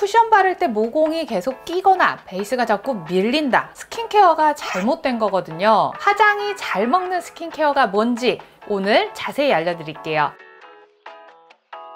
쿠션 바를 때 모공이 계속 끼거나 베이스가 자꾸 밀린다. 스킨케어가 잘못된 거거든요. 화장이 잘 먹는 스킨케어가 뭔지 오늘 자세히 알려드릴게요.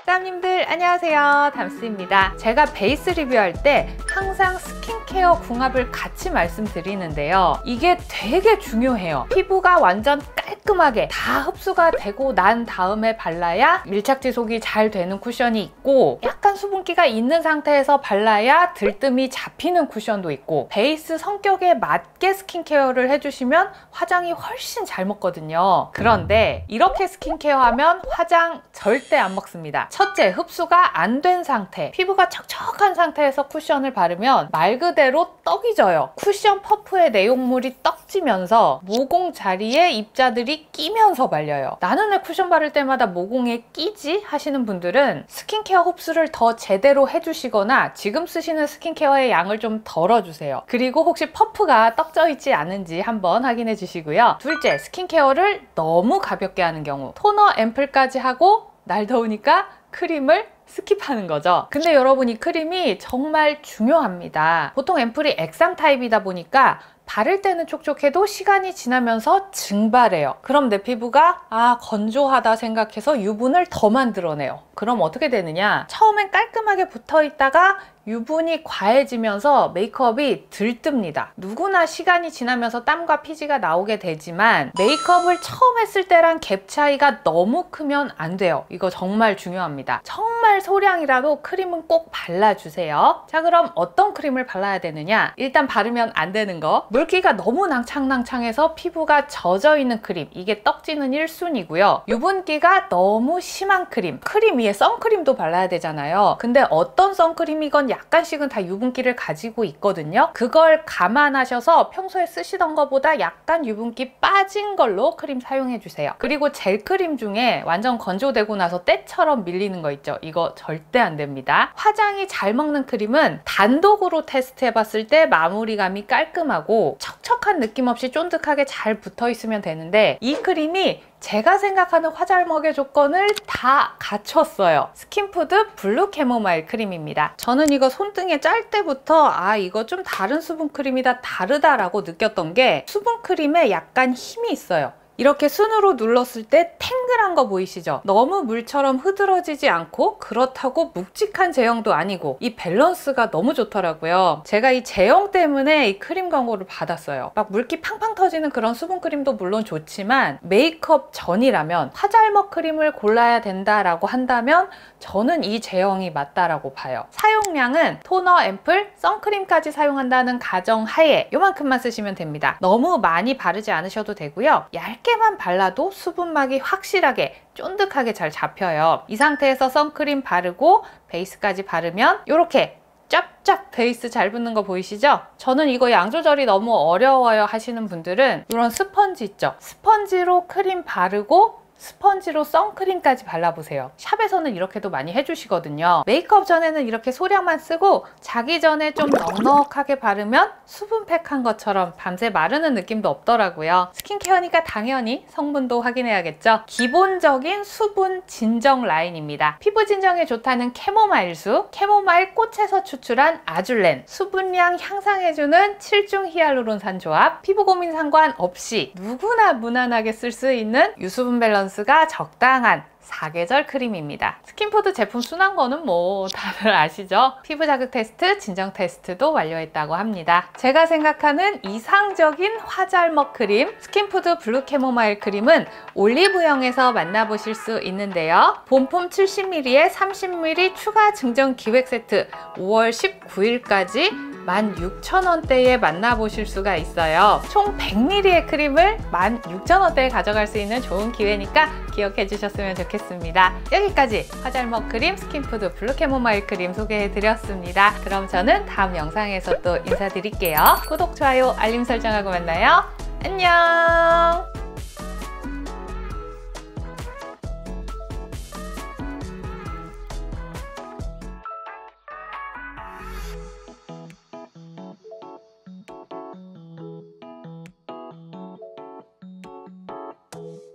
쌈님들 안녕하세요 담스입니다 제가 베이스 리뷰할 때 항상 스킨케어 궁합을 같이 말씀드리는데요 이게 되게 중요해요 피부가 완전 깔끔하게 다 흡수가 되고 난 다음에 발라야 밀착 지속이 잘 되는 쿠션이 있고 약간 수분기가 있는 상태에서 발라야 들뜸이 잡히는 쿠션도 있고 베이스 성격에 맞게 스킨케어를 해주시면 화장이 훨씬 잘 먹거든요 그런데 이렇게 스킨케어하면 화장 절대 안 먹습니다 첫째, 흡수가 안 된 상태. 피부가 척척한 상태에서 쿠션을 바르면 말 그대로 떡이 져요. 쿠션 퍼프의 내용물이 떡지면서 모공 자리에 입자들이 끼면서 말려요. 나는 왜 쿠션 바를 때마다 모공에 끼지? 하시는 분들은 스킨케어 흡수를 더 제대로 해주시거나 지금 쓰시는 스킨케어의 양을 좀 덜어주세요. 그리고 혹시 퍼프가 떡져 있지 않은지 한번 확인해 주시고요. 둘째, 스킨케어를 너무 가볍게 하는 경우 토너 앰플까지 하고 날 더우니까 크림을 skip하는 거죠. 근데 여러분 이 크림이 정말 중요합니다. 보통 앰플이 액상 타입이다 보니까 바를 때는 촉촉해도 시간이 지나면서 증발해요. 그럼 내 피부가 아 건조하다 생각해서 유분을 더 만들어내요. 그럼 어떻게 되느냐? 처음엔 깔끔하게 붙어 있다가 유분이 과해지면서 메이크업이 들뜹니다. 누구나 시간이 지나면서 땀과 피지가 나오게 되지만 메이크업을 처음 했을 때랑 갭 차이가 너무 크면 안 돼요. 이거 정말 중요합니다. 정말 소량이라도 크림은 꼭 발라주세요. 자 그럼 어떤 크림을 발라야 되느냐? 일단 바르면 안 되는 거. 물기가 너무 낭창낭창해서 피부가 젖어 있는 크림. 이게 떡지는 1순위고요. 유분기가 너무 심한 크림. 크림 위에 선크림도 발라야 되잖아요. 근데 어떤 선크림이건 약간씩은 다 유분기를 가지고 있거든요. 그걸 감안하셔서 평소에 쓰시던 것보다 약간 유분기 빠진 걸로 크림 사용해 주세요. 그리고 젤 크림 중에 완전 건조되고 나서 때처럼 밀리는 거 있죠. 이거 절대 안 됩니다. 화장이 잘 먹는 크림은 단독으로 테스트 해봤을 때 마무리감이 깔끔하고 척척한 느낌 없이 쫀득하게 잘 붙어 있으면 되는데 이 크림이 제가 생각하는 화잘먹의 조건을 다 갖췄어요. 스킨푸드 블루 캐모마일 크림입니다. 저는 이거 손등에 짤 때부터 아 이거 좀 다른 수분 크림이다 다르다라고 느꼈던 게 수분 크림에 약간 힘이 있어요. 이렇게 손으로 눌렀을 때 탱글한 거 보이시죠? 너무 물처럼 흐드러지지 않고 그렇다고 묵직한 제형도 아니고 이 밸런스가 너무 좋더라고요. 제가 이 제형 때문에 이 크림 광고를 받았어요. 막 물기 팡팡 터지는 그런 수분 크림도 물론 좋지만 메이크업 전이라면 화잘먹 크림을 골라야 된다라고 한다면 저는 이 제형이 맞다라고 봐요. 사용량은 토너, 앰플, 선크림까지 사용한다는 가정 하에 요만큼만 쓰시면 됩니다. 너무 많이 바르지 않으셔도 되고요. 얇게만 발라도 수분막이 확실하게 쫀득하게 잘 잡혀요. 이 상태에서 선크림 바르고 베이스까지 바르면 이렇게 짭짭 베이스 잘 붙는 거 보이시죠? 저는 이거 양 조절이 너무 어려워요 하시는 분들은 이런 스펀지 있죠? 스펀지로 크림 바르고 스펀지로 선크림까지 발라보세요. 샵에서는 이렇게도 많이 해주시거든요. 메이크업 전에는 이렇게 소량만 쓰고 자기 전에 좀 넉넉하게 바르면 수분팩 한 것처럼 밤새 마르는 느낌도 없더라고요. 스킨케어니까 당연히 성분도 확인해야겠죠. 기본적인 수분 진정 라인입니다. 피부 진정에 좋다는 캐모마일수, 캐모마일 꽃에서 추출한 아줄렌, 수분량 향상해주는 7중 히알루론산 조합, 피부 고민 상관없이 누구나 무난하게 쓸 수 있는 유수분 밸런스 밸런스가 적당한 사계절 크림입니다. 스킨푸드 제품 순한 거는 뭐 다들 아시죠? 피부 자극 테스트, 진정 테스트도 완료했다고 합니다. 제가 생각하는 이상적인 화잘먹 크림 스킨푸드 블루 캐모마일 크림은 올리브영에서 만나보실 수 있는데요. 본품 70ml에 30ml 추가 증정 기획 세트 5월 19일까지 16,000원대에 만나보실 수가 있어요. 총 100ml의 크림을 16,000원대에 가져갈 수 있는 좋은 기회니까 기억해 주셨으면 좋겠습니다. 여기까지 화잘먹 크림 스킨푸드 블루 캐모마일 크림 소개해 드렸습니다. 그럼 저는 다음 영상에서 또 인사드릴게요. 구독, 좋아요, 알림 설정하고 만나요. 안녕!